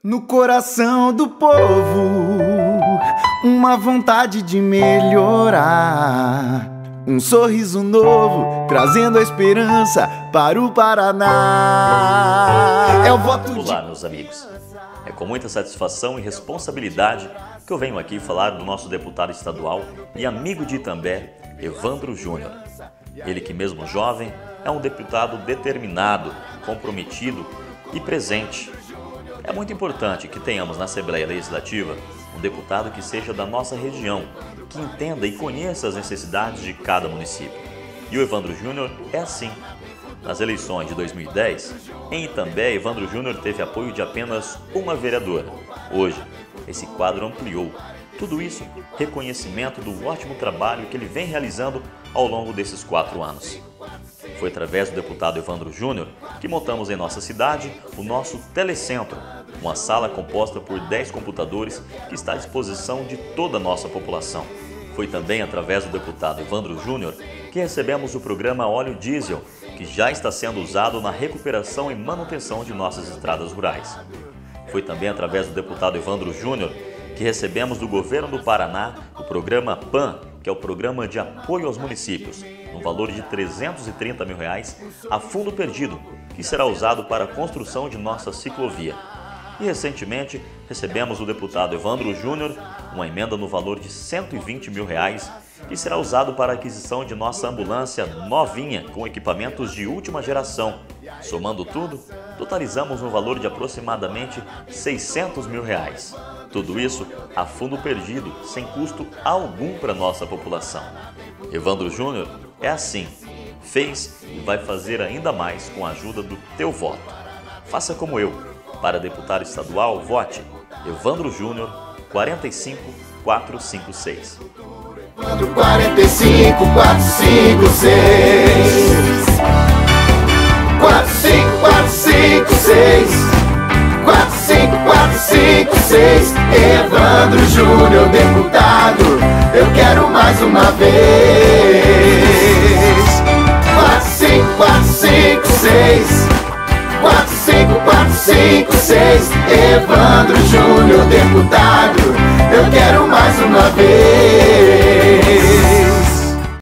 No coração do povo, uma vontade de melhorar. Um sorriso novo, trazendo a esperança para o Paraná. É o voto Olá, de... meus amigos. É com muita satisfação e responsabilidade que eu venho aqui falar do nosso deputado estadual e amigo de Itambé, Evandro Júnior. Ele que mesmo jovem é um deputado determinado, comprometido e presente. É muito importante que tenhamos na Assembleia Legislativa um deputado que seja da nossa região, que entenda e conheça as necessidades de cada município. E o Evandro Júnior é assim. Nas eleições de 2010, em Itambé, Evandro Júnior teve apoio de apenas uma vereadora. Hoje, esse quadro ampliou. Tudo isso reconhecimento do ótimo trabalho que ele vem realizando ao longo desses quatro anos. Foi através do deputado Evandro Júnior que montamos em nossa cidade o nosso Telecentro, uma sala composta por 10 computadores que está à disposição de toda a nossa população. Foi também através do deputado Evandro Júnior que recebemos o programa Óleo Diesel, que já está sendo usado na recuperação e manutenção de nossas estradas rurais. Foi também através do deputado Evandro Júnior que recebemos do governo do Paraná o programa PAN, que é o Programa de Apoio aos Municípios, no valor de 330 mil reais, a fundo perdido, que será usado para a construção de nossa ciclovia. E recentemente recebemos do deputado Evandro Júnior uma emenda no valor de 120 mil reais que será usado para a aquisição de nossa ambulância novinha com equipamentos de última geração. Somando tudo, totalizamos um valor de aproximadamente 600 mil reais. Tudo isso a fundo perdido, sem custo algum para nossa população. Evandro Júnior é assim, fez e vai fazer ainda mais com a ajuda do teu voto. Faça como eu para deputado estadual, vote Evandro Júnior 45456. 45456 45456 mais uma vez. 45456 45456 Evandro Júnior, deputado Eu quero mais uma vez